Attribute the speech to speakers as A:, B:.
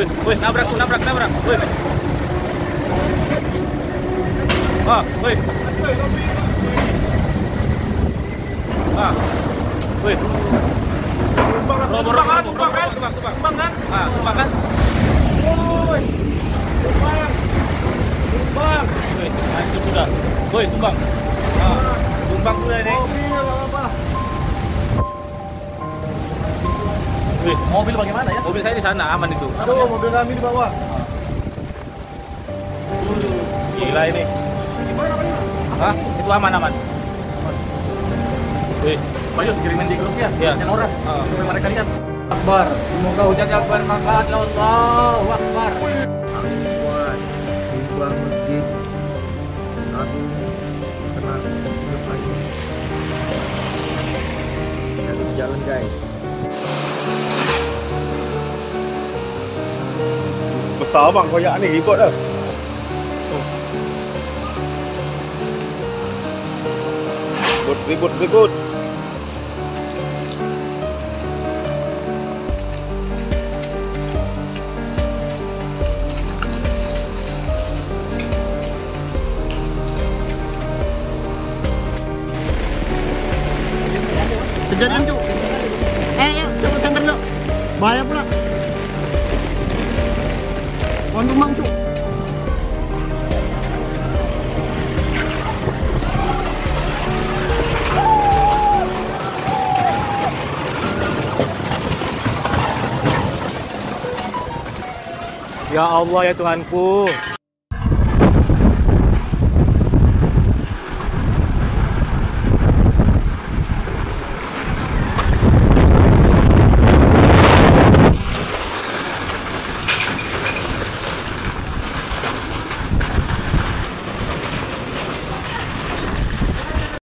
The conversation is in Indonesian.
A: Wih, nabrak tuh, nabrak, nabrak. Wih. Ah, wih. Ah. Wih.
B: Tumbang,
A: Robo,
B: tumbang, kan?
A: tumbang,
B: kan?
A: Ah, tumbang kan?
B: Woi. Tumbang. Tumbang.
A: Wih, hancur sudah. Wih, tumbang. Ah, tumbang sudah ini. Wih,
C: Mobil bagaimana ya?
A: mobil saya di sana aman itu.
B: Aduh, mobil kami di bawah.
A: Gila ini.
B: Gimana Pak?
A: Hah? Itu aman aman. Wih,
C: Pak Yus kirimin di grup ya.
A: Iya.
C: Yang orang.
A: Ah.
C: Supaya mereka lihat.
B: Akbar. Semoga hujannya bermanfaat ya Allah. Akbar.
D: Angkuan
E: Besar bang koyak ni ribut dah. Ribut, ribut, ribut.
F: Kejadian cu. Eh ya, coba center dulu. Bahaya pula.
E: Ya Allah ya Tuhanku.